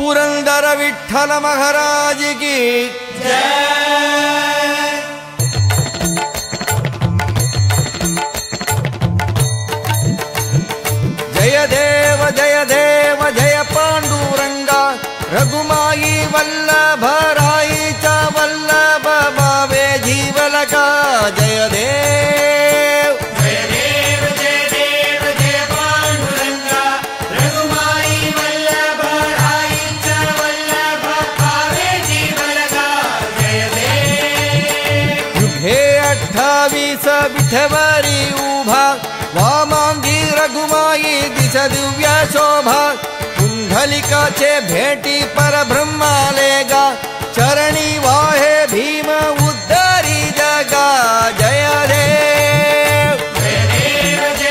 पुरंदर विठल महाराज की जय। देव जय देव, जय पांडुरंगा। रघुमाई वल्लभ, राई च वल्लभ भावे जीवलका जय देव। अठ्ठावीस विठवरी उभा। रघुमाई दिश दिव्य शोभा। कुंडलिकाचे भेटी परब्रह्मालेगा चरणी वाहे भीम उद्धारी जगा। जय देव जय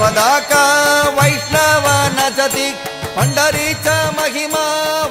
पदाका वैष्णव नचति पंडरीचा च महिमा.